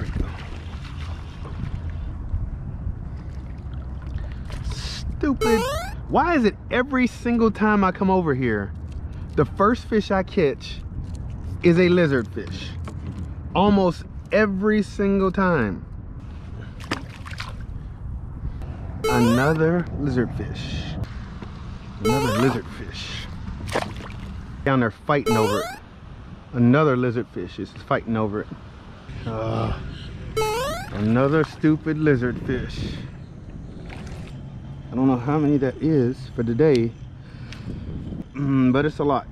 We go. Stupid. Why is it every single time I come over here, the first fish I catch is a lizard fish? Almost every single time. Another lizard fish. Another lizard fish. Down there fighting over it. Another lizard fish is fighting over it. Uh, another stupid lizard fish. I don't know how many that is for today, mm, but it's a lot.